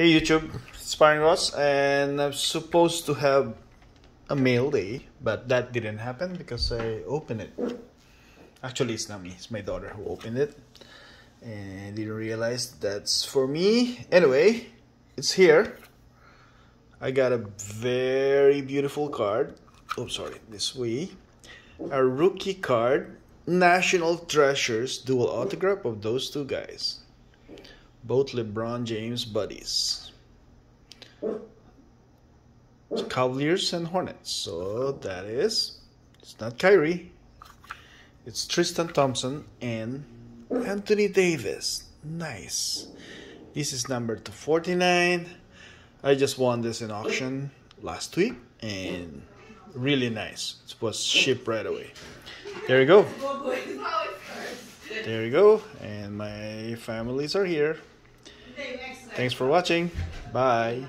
Hey YouTube, Sparring Ross, and I'm supposed to have a mail day, but that didn't happen because I opened it. Actually, it's not me, it's my daughter who opened it. And didn't realize that's for me. Anyway, it's here. I got a very beautiful card. Oh, sorry, this way. A rookie card, National Treasures, dual autograph of those two guys both LeBron James buddies. Cavaliers and Hornets. So that is, it's not Kyrie. It's Tristan Thompson and Anthony Davis. Nice. This is number 249. I just won this in auction last week and really nice. It was shipped right away. There you go. There you go. And my families are here. Thanks for watching. Bye.